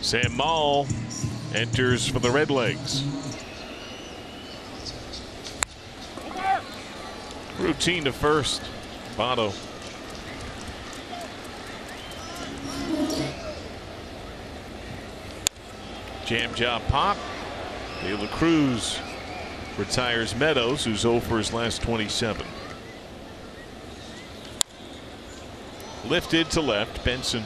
Sam Moll enters for the Redlegs. Routine to first. Bono. Jam job pop. De La Cruz retires Meadows, who's 0 for his last 27. Lifted to left. Benson